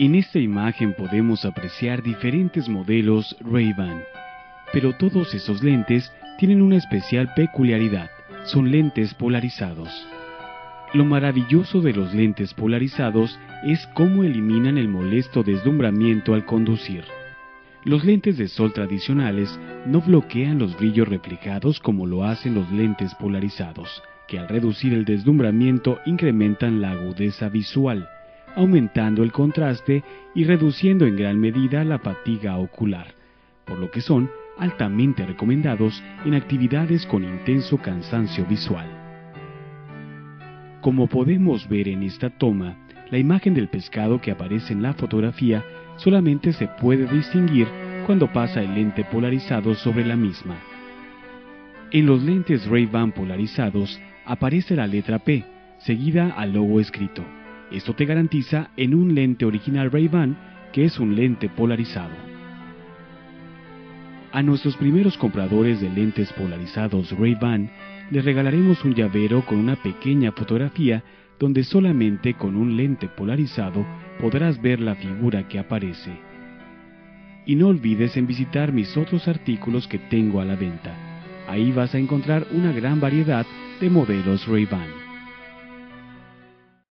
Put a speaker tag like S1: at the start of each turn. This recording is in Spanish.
S1: En esta imagen podemos apreciar diferentes modelos Ray-Ban, pero todos esos lentes tienen una especial peculiaridad, son lentes polarizados. Lo maravilloso de los lentes polarizados es cómo eliminan el molesto deslumbramiento al conducir. Los lentes de sol tradicionales no bloquean los brillos reflejados como lo hacen los lentes polarizados, que al reducir el deslumbramiento incrementan la agudeza visual, aumentando el contraste y reduciendo en gran medida la fatiga ocular, por lo que son altamente recomendados en actividades con intenso cansancio visual. Como podemos ver en esta toma, la imagen del pescado que aparece en la fotografía solamente se puede distinguir cuando pasa el lente polarizado sobre la misma. En los lentes Ray-Ban polarizados aparece la letra P, seguida al logo escrito. Esto te garantiza en un lente original Ray-Ban que es un lente polarizado. A nuestros primeros compradores de lentes polarizados Ray-Ban les regalaremos un llavero con una pequeña fotografía donde solamente con un lente polarizado podrás ver la figura que aparece. Y no olvides en visitar mis otros artículos que tengo a la venta. Ahí vas a encontrar una gran variedad de modelos Ray-Ban.